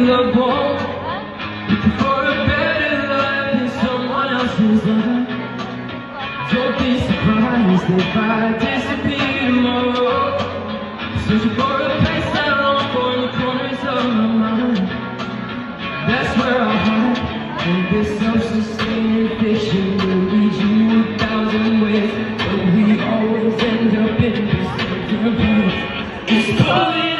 Looking for a better life in someone else's life. Don't be surprised if I disappear tomorrow. Searching for a place I long for in the corners of my mind. That's where I'll hide. And this self-sustaining fiction will lead you a thousand ways, but we always end up in the same place. It's pulling